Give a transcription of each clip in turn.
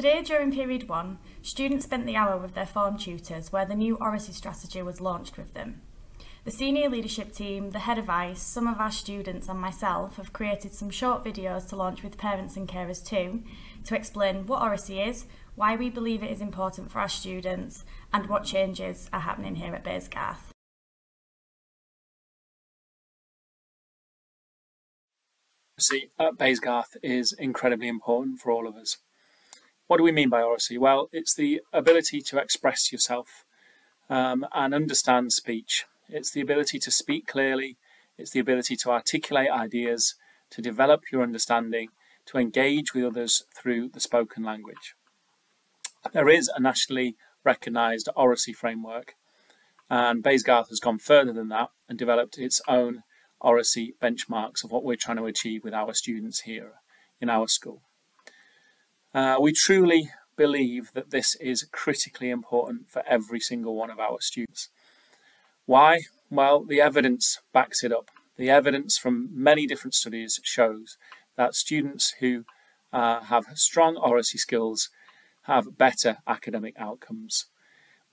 Today, during period one, students spent the hour with their form tutors where the new Oracy strategy was launched with them. The senior leadership team, the head of ICE, some of our students and myself have created some short videos to launch with parents and carers too, to explain what Oracy is, why we believe it is important for our students and what changes are happening here at Baysgarth. See, at Baysgarth is incredibly important for all of us. What do we mean by oracy? Well, it's the ability to express yourself um, and understand speech. It's the ability to speak clearly, it's the ability to articulate ideas, to develop your understanding, to engage with others through the spoken language. There is a nationally recognised oracy framework, and Baysgarth has gone further than that and developed its own oracy benchmarks of what we're trying to achieve with our students here in our school. Uh, we truly believe that this is critically important for every single one of our students. Why? Well, the evidence backs it up. The evidence from many different studies shows that students who uh, have strong oracy skills have better academic outcomes.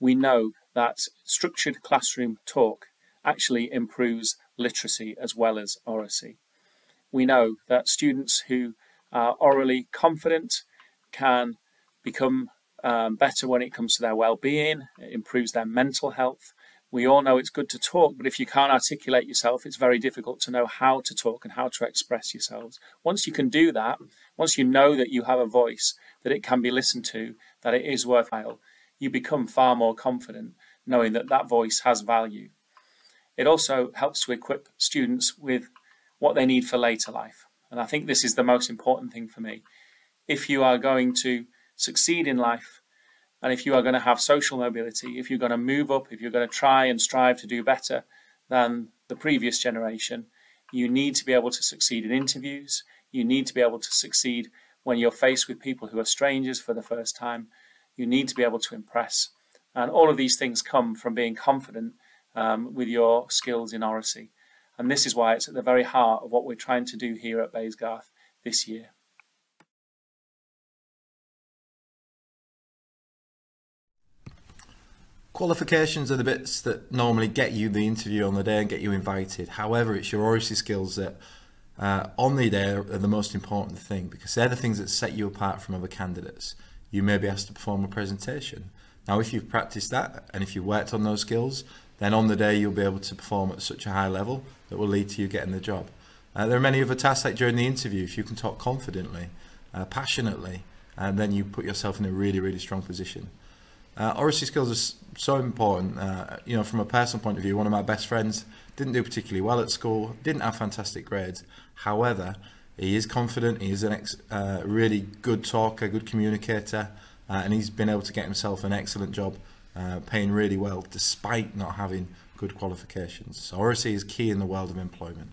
We know that structured classroom talk actually improves literacy as well as oracy. We know that students who are orally confident can become um, better when it comes to their well-being, it improves their mental health. We all know it's good to talk, but if you can't articulate yourself, it's very difficult to know how to talk and how to express yourselves. Once you can do that, once you know that you have a voice, that it can be listened to, that it is worthwhile, you become far more confident knowing that that voice has value. It also helps to equip students with what they need for later life. And I think this is the most important thing for me. If you are going to succeed in life, and if you are going to have social mobility, if you're going to move up, if you're going to try and strive to do better than the previous generation, you need to be able to succeed in interviews. You need to be able to succeed when you're faced with people who are strangers for the first time. You need to be able to impress. And all of these things come from being confident um, with your skills in oracy. And this is why it's at the very heart of what we're trying to do here at Baysgarth this year. Qualifications are the bits that normally get you the interview on the day and get you invited. However, it's your oracy skills that uh, on the day are the most important thing because they're the things that set you apart from other candidates. You may be asked to perform a presentation. Now, if you've practiced that and if you've worked on those skills, then on the day you'll be able to perform at such a high level that will lead to you getting the job. Uh, there are many other tasks like during the interview, if you can talk confidently, uh, passionately, and then you put yourself in a really, really strong position. Uh, oracy skills are so important. Uh, you know, from a personal point of view, one of my best friends didn't do particularly well at school, didn't have fantastic grades. However, he is confident. He is an ex uh, really good talker, good communicator, uh, and he's been able to get himself an excellent job, uh, paying really well despite not having good qualifications. So oracy is key in the world of employment.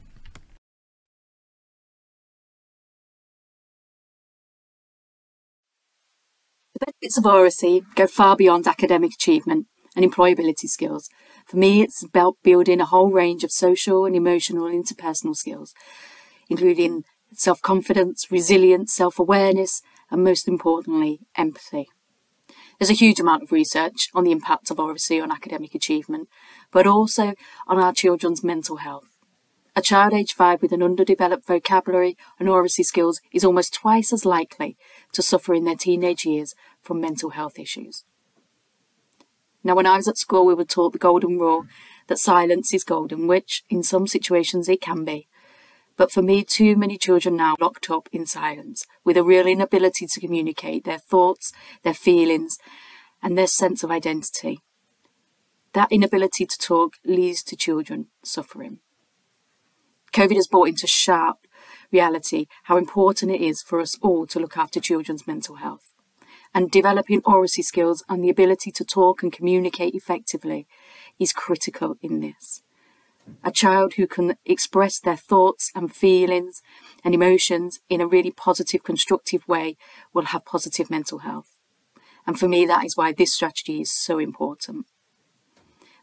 Benefits of oracy go far beyond academic achievement and employability skills. For me, it's about building a whole range of social and emotional interpersonal skills, including self confidence, resilience, self awareness, and most importantly, empathy. There's a huge amount of research on the impact of oracy on academic achievement, but also on our children's mental health. A child aged five with an underdeveloped vocabulary and oracy skills is almost twice as likely to suffer in their teenage years from mental health issues. Now, when I was at school, we were taught the golden rule that silence is golden, which in some situations it can be. But for me, too many children now locked up in silence with a real inability to communicate their thoughts, their feelings, and their sense of identity. That inability to talk leads to children suffering. COVID has brought into sharp reality how important it is for us all to look after children's mental health. And developing oracy skills and the ability to talk and communicate effectively is critical in this. A child who can express their thoughts and feelings and emotions in a really positive, constructive way will have positive mental health. And for me, that is why this strategy is so important.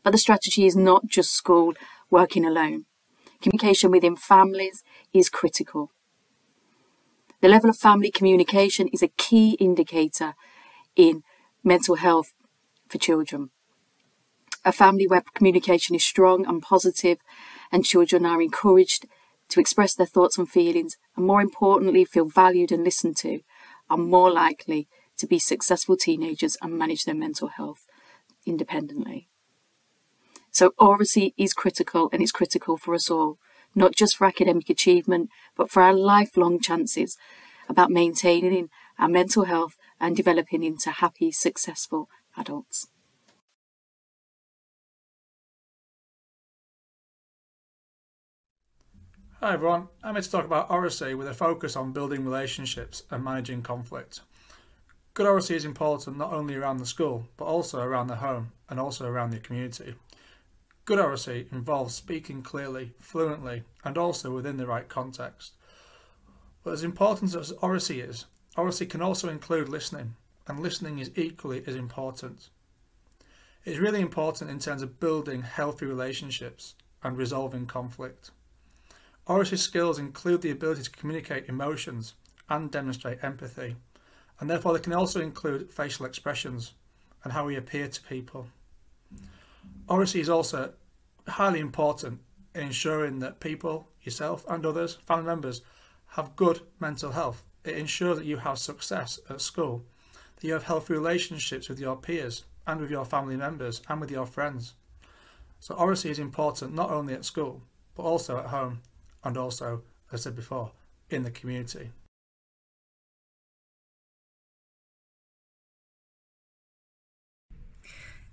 But the strategy is not just school working alone. Communication within families is critical. The level of family communication is a key indicator in mental health for children. A family where communication is strong and positive, and children are encouraged to express their thoughts and feelings, and more importantly, feel valued and listened to, are more likely to be successful teenagers and manage their mental health independently. So, oracy is critical and it's critical for us all, not just for academic achievement, but for our lifelong chances about maintaining our mental health and developing into happy, successful adults. Hi everyone, I'm here to talk about oracy with a focus on building relationships and managing conflict. Good oracy is important not only around the school, but also around the home and also around the community. Good oracy involves speaking clearly, fluently, and also within the right context. But as important as oracy is, oracy can also include listening, and listening is equally as important. It's really important in terms of building healthy relationships and resolving conflict. Oracy skills include the ability to communicate emotions and demonstrate empathy and therefore they can also include facial expressions and how we appear to people. Oracy is also highly important in ensuring that people, yourself and others, family members, have good mental health. It ensures that you have success at school, that you have healthy relationships with your peers and with your family members and with your friends. So oracy is important not only at school, but also at home and also, as I said before, in the community.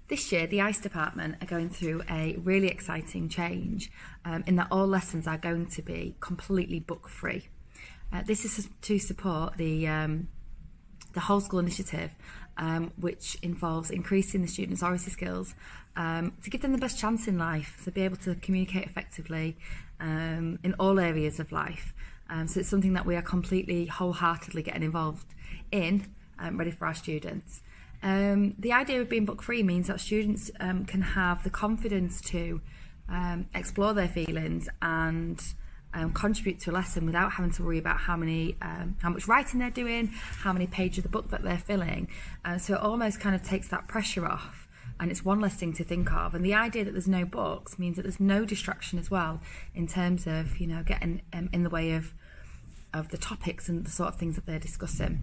This year, the ICE department are going through a really exciting change um, in that all lessons are going to be completely book free. Uh, this is to support the um, the whole school initiative, um, which involves increasing the students' oracy skills um, to give them the best chance in life to be able to communicate effectively um, in all areas of life. Um, so it's something that we are completely wholeheartedly getting involved in, ready for our students. Um, the idea of being book free means that students um, can have the confidence to um, explore their feelings and um, contribute to a lesson without having to worry about how many, um, how much writing they're doing, how many pages of the book that they're filling. Uh, so it almost kind of takes that pressure off. And it's one less thing to think of. And the idea that there's no books means that there's no distraction as well in terms of, you know, getting um, in the way of of the topics and the sort of things that they're discussing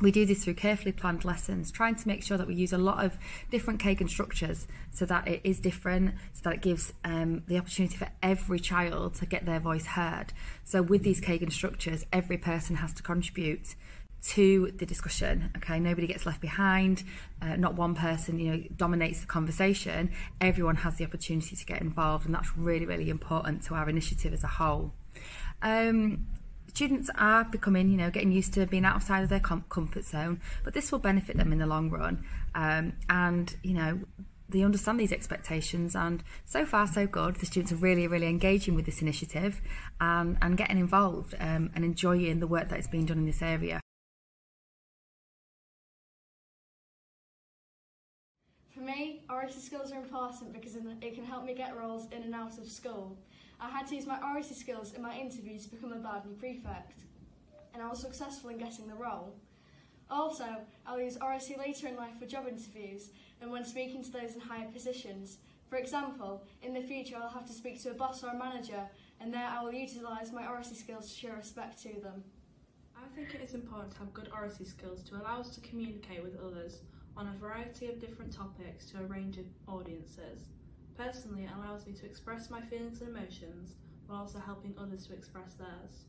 we do this through carefully planned lessons, trying to make sure that we use a lot of different Kagan structures so that it is different, so that it gives um, the opportunity for every child to get their voice heard. So with these Kagan structures, every person has to contribute to the discussion. Okay, nobody gets left behind. Uh, not one person, you know, dominates the conversation. Everyone has the opportunity to get involved, and that's really, really important to our initiative as a whole. Um, students are becoming, you know, getting used to being outside of their com comfort zone, but this will benefit them in the long run. Um, and, you know, they understand these expectations and so far so good the students are really really engaging with this initiative and, and getting involved um, and enjoying the work that is being done in this area. For me, oracy skills are important because it can help me get roles in and out of school. I had to use my oracy skills in my interview to become a Bardney prefect, and I was successful in getting the role. Also, I'll use oracy later in life for job interviews and when speaking to those in higher positions. For example, in the future I'll have to speak to a boss or a manager, and there I will utilise my oracy skills to show respect to them. I think it is important to have good oracy skills to allow us to communicate with others on a variety of different topics to a range of audiences. Personally, it allows me to express my feelings and emotions while also helping others to express theirs.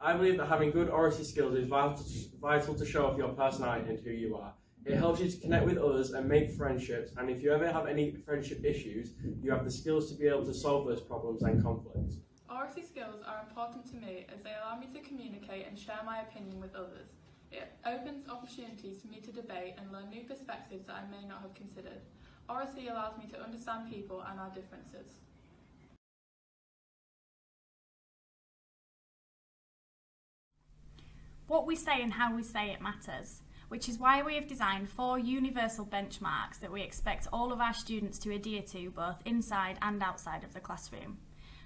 I believe that having good oracy skills is vital to, vital to show off your personality and who you are. It helps you to connect with others and make friendships, and if you ever have any friendship issues, you have the skills to be able to solve those problems and conflicts. Oracy skills are important to me as they allow me to communicate and share my opinion with others. It opens opportunities for me to debate and learn new perspectives that I may not have considered. Oracy allows me to understand people and our differences. What we say and how we say it matters, which is why we have designed four universal benchmarks that we expect all of our students to adhere to both inside and outside of the classroom.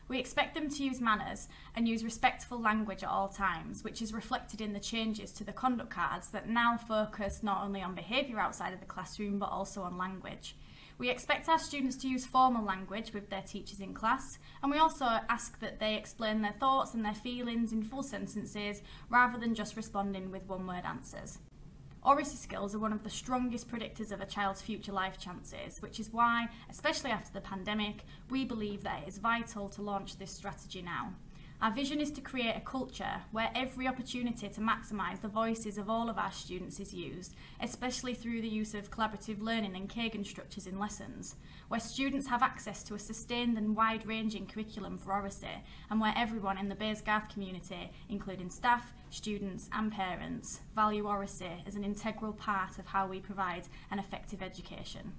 We expect them to use manners and use respectful language at all times, which is reflected in the changes to the conduct cards that now focus not only on behaviour outside of the classroom but also on language. We expect our students to use formal language with their teachers in class, and we also ask that they explain their thoughts and their feelings in full sentences rather than just responding with one word answers. Oracy skills are one of the strongest predictors of a child's future life chances, which is why, especially after the pandemic, we believe that it is vital to launch this strategy now. Our vision is to create a culture where every opportunity to maximise the voices of all of our students is used, especially through the use of collaborative learning and Kagan structures in lessons, where students have access to a sustained and wide-ranging curriculum for Oracy, and where everyone in the Baysgarth community, including staff, students and parents, value Oracy as an integral part of how we provide an effective education.